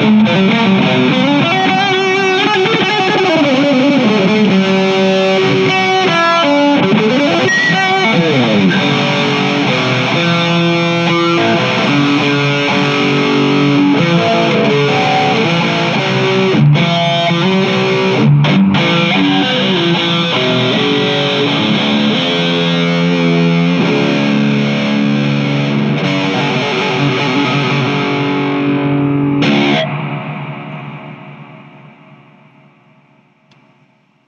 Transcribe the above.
Música